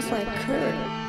smells like Kurt.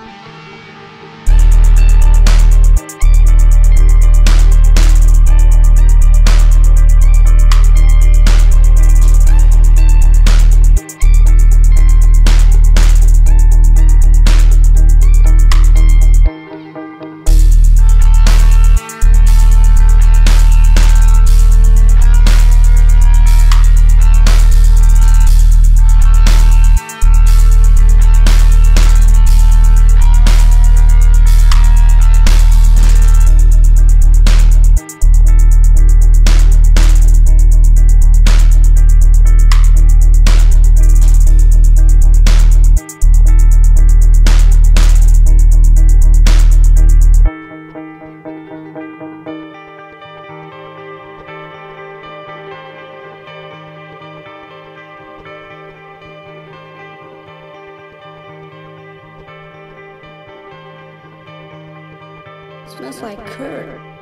Smells like curd.